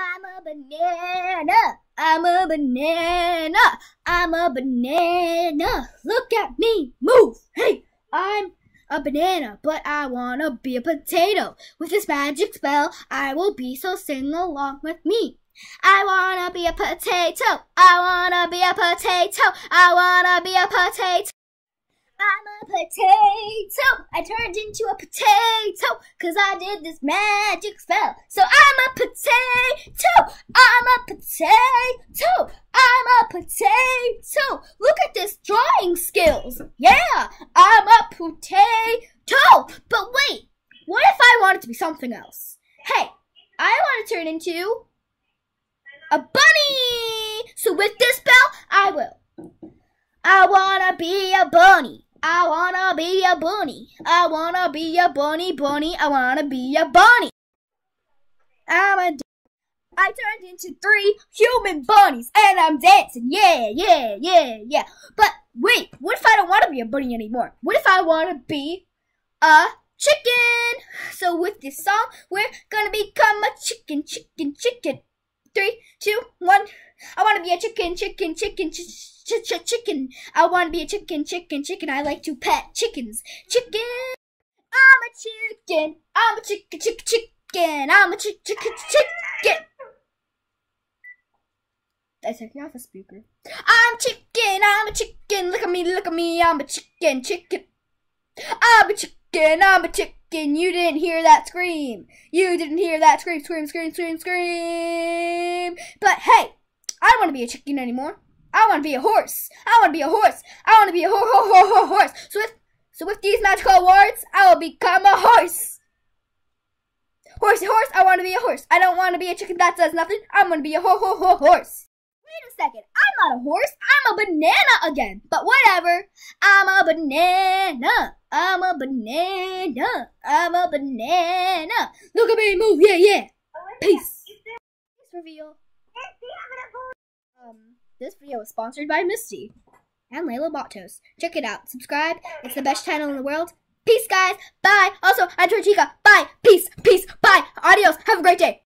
I'm a banana. I'm a banana. I'm a banana. Look at me move. Hey, I'm a banana, but I wanna be a potato. With this magic spell, I will be, so sing along with me. I wanna be a potato. I wanna be a potato. I wanna be a potato. I'm a potato. I turned into a potato because I did this magic spell. So I'm a potato. I'm a potato. I'm a potato. Look at this drawing skills. Yeah, I'm a potato. But wait, what if I wanted to be something else? Hey, I want to turn into a bunny. So with this spell, I will. I wanna be a bunny. I wanna be a bunny. I wanna be a bunny, bunny. I wanna be a bunny. I'm a. I turned into three human bunnies and I'm dancing. Yeah, yeah, yeah, yeah. But wait, what if I don't want to be a bunny anymore? What if I want to be a chicken? So with this song, we're gonna become a chicken, chicken, chicken. Three, two, one. I want to be a chicken, chicken, chicken, chicken ch ch chicken. I want to be a chicken, chicken, chicken. I like to pet chickens. Chicken. I'm a chicken. I'm a chicken, chicken, chicken. I'm a chicken, chicken, chicken. I took me off the speaker. I'm chicken. I'm a chicken. Look at me. Look at me. I'm a chicken, chicken. I'm a chicken. I'm a chicken. You didn't hear that scream. You didn't hear that scream, scream, scream, scream, scream. But hey, want to be a chicken anymore. I want to be a horse. I want to be a horse. I want to be a ho ho ho ho horse. So with so with these magical awards, I will become a horse. Horse, horse. I want to be a horse. I don't want to be a chicken that does nothing. I'm going to be a ho ho ho horse. Wait a second. I'm not a horse. I'm a banana again. But whatever. I'm a banana. I'm a banana. I'm a banana. Look at me move. Yeah, yeah. Oh, Peace. Peace reveal. Um. This video is sponsored by Misty and Layla Botos. Check it out. Subscribe. It's the best channel in the world. Peace, guys. Bye. Also, I'm Torchica. Bye. Peace. Peace. Bye. Adios. Have a great day.